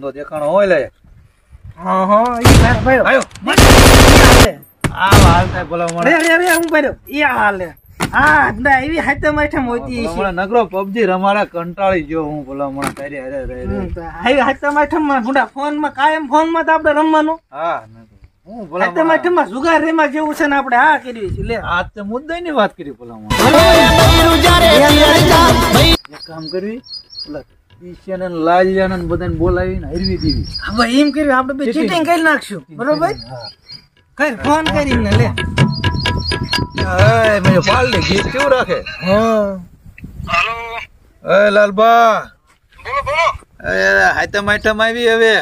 ધંધો દેખાણો હોય લે હા હા ઈ ભાઈ આયો આ હાલ થાય ભલા અરે અરે અરે હું ભાઈ ઈ હાલે હા ના એવી હાથે માથે મોતી છે ભલા નગરો પબજી રમાડા કંટાળી ગયો હું બોલા મને તારી. હમ, તો આવી હાથે માથે માં ગુંડા ફોનમાં કાયમ ફોનમાં તો આપણે રમવાનું હા હું ભલા હાથે માથે માં જુગાર રેમાં જેવું છે ને આપણે આ કર્યું છે લે આજ તે મુદ્દા ની વાત કરી ભલા મને એક કામ કરવી ઈશ્યાને ને બધાને બોલાવીને હરવી દેવી હવે એમ કર્યું આપણે બે ચીટિંગ કરી નાખશું. બરોબર? કઈ ફોન કરીને લે. એ મેં પાલ ને ગીત કેવું રાખે? હા. એ લાલબા. એ હાઈતમ આઈટમ આવી હવે.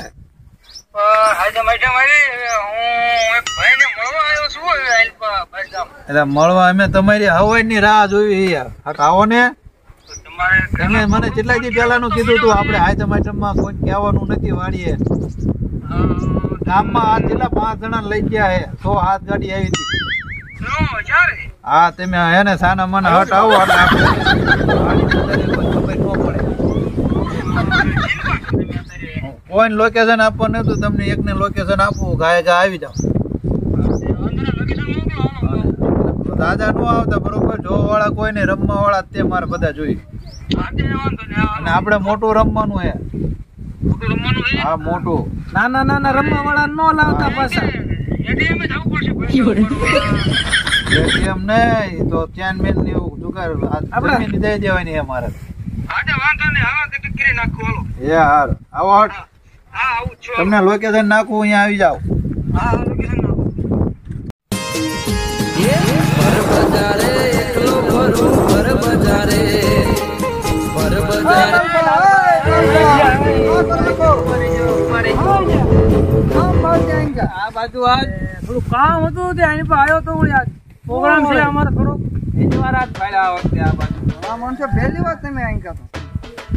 એટલે મળવા અમે તમારી હવાઈ ની રાહ જોઈ આવો ને. તમે મને કેટલા દી પહેલાનું કીધું તું આપણે હાઈતમ આઈટમમાં કોઈ કહેવાનું નથી વાળીએ. ગામમાં આ કેટલા પાંચ જણા લઈ ગયા હે? સો હાથ ગાડી આવી હતી. હા તમે હે ને સાના મને હટ આવો કોઈ ન લોકેશન આપવાનું નતું તમને એકને લોકેશન આપવું ગાય ગા આવી જાવ તો દાદા નો આવતા બરોબર? જોવા વાળા કોઈ નહીં રમવા વાળા તે મારે બધા જોઈ અને આપણે મોટું રમવાનું હે. હા મોટું. નાના નાના રમવા વાળા નો લાવતા પાછા. એમ નહીં તો ચેન મેન ને એવું જુગાર. આપણે- દઈ દેવાની હે મારે. એ હાર. આવો હટ. તમને લોકેશન નાખું અહીંયા આવી જાવ આ બાજુ આ થોડું કામ હતું તે આની પર આવ્યો તો હું યાર. પ્રોગ્રામ છે અમારો થોડો. એની વાર આજ ભાઈ આ વખતે આ બાજુ. આ મનસો પહેલી વાર તમે અહીં કા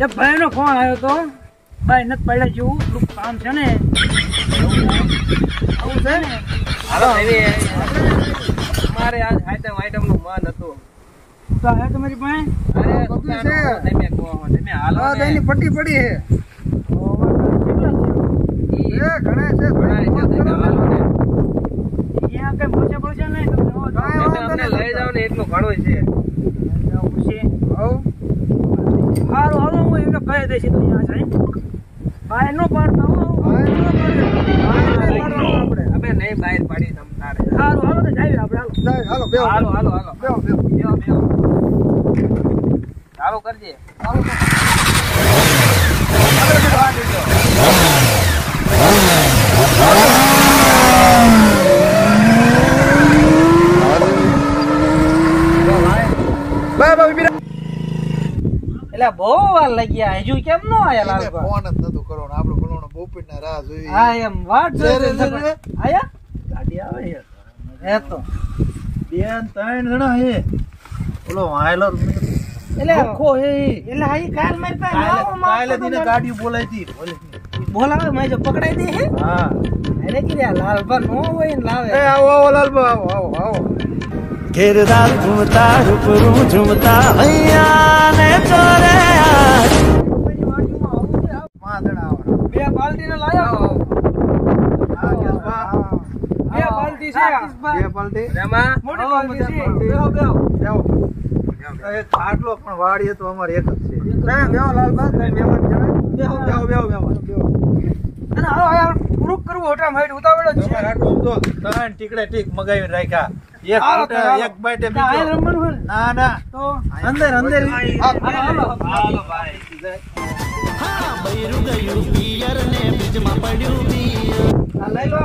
એ ભાઈ ફોન આવ્યો તો. ભાઈ નથી પડ્યા જેવું. થોડું કામ છે ને. આવું છે ને? હાલો મારે આજ આઈટમ આઈટમનું મન હતું. તો આ તમારી પાસે? અરે તમે કહો તમે હાલો ને. પટ્ટી પડી હે છે. ઘણા છે. અહીંયા કઈ મોજે પડશે ને તમને. લઈ જાઓ ને એટલું ઘણું છે. હારું હાલો હું એમને કહી દઈશ તો અહીંયા જાય. બહાર નો પાડતા આપણે. અમે નહીં બહાર પાડી તમ તારે. હારું હાલો તો જાય આપણે હાલો. હાલો હાલો હાલો બેહો, બેહો. બેહો બેહો. ચાલુ કરજે. બાય બાય બીરા. એટલે બહુ વાર લાગ્યા. હજુ કેમ નો આયા લાલ ફોન જ નતો કરવાનો. આપણે બોલવાનો ના રાહ જોઈ. હા એમ. વાટ જોઈ. આયા? ગાડી આવે છે. એ તો. બેન ત્રણ જણા હે ઓલો વાયલર એટલે આખો હે એટલે હા ઈ કાલ મારી પાસે કાલે દીને ગાડી બોલાઈ હતી. બોલાવે મેં જો પકડાઈ દે હે. હા. અરે કીધા લાલબા નો હોય ને લાવે. એ આવો આવો લાલબા આવો આવો આવો. ઘેરદાર ઝુમતા રૂપરૂ ઝૂમતા હૈયા ને ચોરે. બે બાલટી ને લાયો બે. બાલટી છે. બે. પાલટી. મોટી બાલટી છે. બાલટી. બેહો બેહો. એક ખાટલો પણ વાડીએ તો અમારે એક જ છે. ના, બેહો લાલબા, તમે મહેમાન કહેવાય. બેહો બેહો. બેહો બેહો. અને હાલો હાલો પૂરું કરવું હોટા માઈટ ઉતાવળ જ છે. આટલું તો ત્રણ ટીકડે ટીક મગાવી રાખ્યા. એક બાઈટે ને? ના ના. અંદર અંદર. બૈરું ગયું પિયર ને બીજમાં પડ્યું પિયર. લઈ લો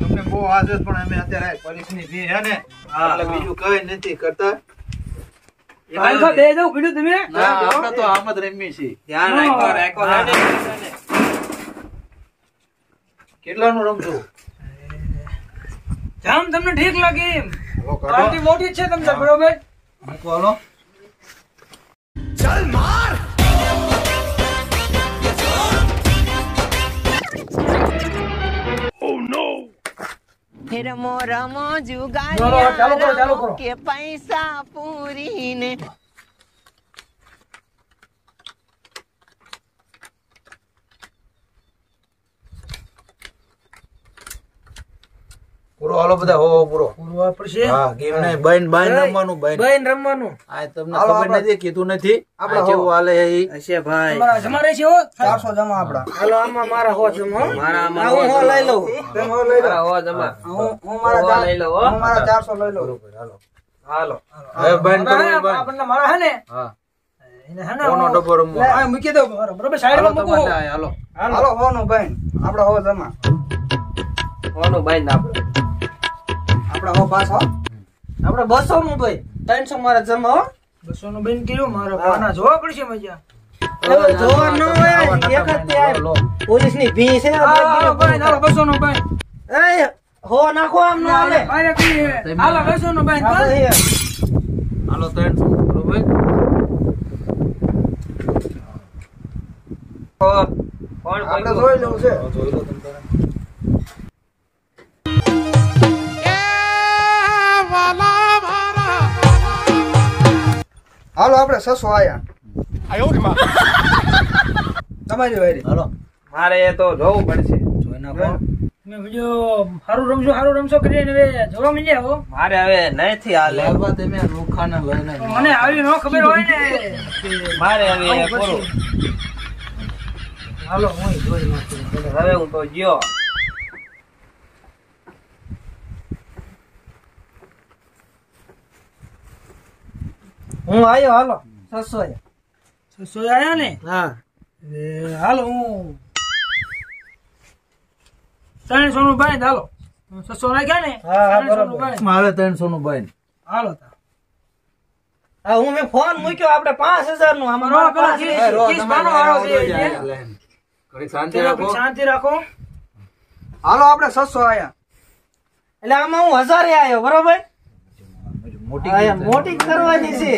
તમને બહુ આદત પણ અમે અત્યારે પોલીસની ફી હે ને? એટલે બીજું કઈ નથી કરતા. કાલકા દે દઉં પીડ્યું તમે? આપણે તો આમ જ રમી છીએ. ધ્યાન રાખો રાખો કેટલાનું રમજો જામ તમને ઠીક લાગે એમ. મોટી છે તમને બરોબર? મૂકો હાલો. ચાલુ રમો રમો જુગારિયા કે પૈસા પૂરીને. પૂરો હાલો બધા હો પૂરો. પૂરો પૂરવા પડશે હા ગેમ ને બાઈન બાઈન રમવાનું બાઈન બાઈન રમવાનું. આ તમને ખબર નથી કીધું નથી. આપણે જેવું હાલે એ હશે ભાઈ. તમારા જમા રહેશે હો? ચારસો જમા આપડા હાલો આમાં મારા હો જમા મારા આમાં હું હો લઈ લઉં. તમે હો લઈ લો. મારા હો જમા. હું હું મારા લઈ લઉં હો. મારા ચારસો લઈ લઉં. હાલો. હાલો. હવે બાઈન બાઈન આપણને મારા હે ને? હા. એને કોનો ડબ્બો રમવો. આ મૂકી બરાબર બરાબર હાલો સાઈડમાં મૂકો હાલો. હાલો. હો નું બેન આપડા હો જમા. હોનું બાઈન આપડે આપડા હો પાસ હો આપડે બસો નું ભાઈ ત્રણસો મારા જમા હો બસો નું બેન કર્યું મારા પાના જોવા પડશે મજા જોવા ન હોય એક પોલીસની ભી છે બસો નું બેન એ હો નાખો આમ ન હાલે હાલો બસો નું બેન હાલો ત્રણસો બરોબર કોણ આપડે જોઈ લેવું છે જોઈ લો તમે હાલો આપડે સસો આયા. તમારી વારી. હાલો. મારે તો જોવું પડશે. જોઈ. નાખો મેં વિડિયો સારું રમશો સારું રમશો કરીને હવે જોવા મળ્યા હો મારે હવે નથી હાલે. લાવવા તમે રૂખાને લઈને. મને આવી નો ખબર હોય ને. મારે હવે પૂરું. હાલો હું જોઈ નાખું હવે હું તો ગયો હું આવ્યો હાલો. છસો છસો આયા ને? હા. હાલો હું ત્રણસો નું ભાઈ હાલો. છસો નાખ્યા ને? મારે ત્રણસો નું બાઈન. હાલો હા હું મેં ફોન મૂક્યો આપણે પાંચ હજાર. નું શાંતિ રાખો. શાંતિ રાખો. હાલો આપડે સસો આયા. એટલે આમાં હું હજારે આવ્યો બરોબર? મોટી મોટી કરવાની છે.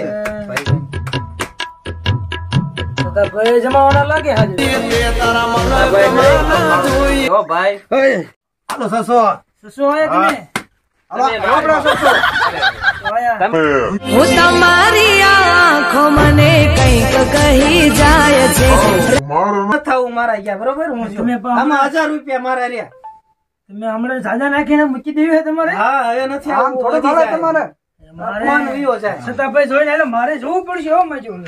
ભાઈ જમાવાના લાગે હાજર જો ભાઈ. હાલો સસો. શું આયા તમે? હાલો. આપડે સસો. આયા. હું તમારી આંખો મને કંઈક કહી જાય છે. થવું મારા ગયા બરોબર? હું છું આમાં હજાર રૂપિયા મારા રહ્યા. તમે હમણાં સાજા નાખીને મૂકી દેવી છે તમારે? હા હવે નથી આમ થોડું તમારે. મારે વિયો જાય છતાંભાઈ જોઈને એટલે મારે જોવું પડશે હો મેં જોવું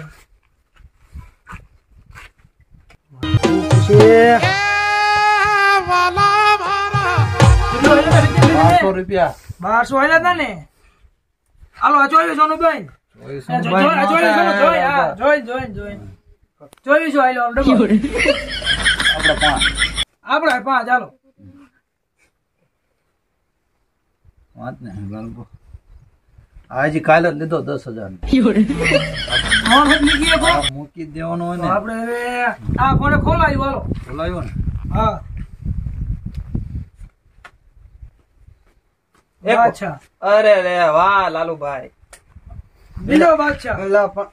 રૂપિયા. બારસો આવેલા હતા ને? હાલો આવેલો ડબલ. આપડે પાંચ. આપડે પાંચ હાલો. વાત ને. આજે કાલે જ લીધો દસ હજાર. મૂકી દેવાનો હોય ને આપડે હવે આ ફોને ખોલાયું હાલો ને હા એક. અચ્છા અરે રે વાહ લાલુભાઈ બીજો બાદશાહ એલા પણ.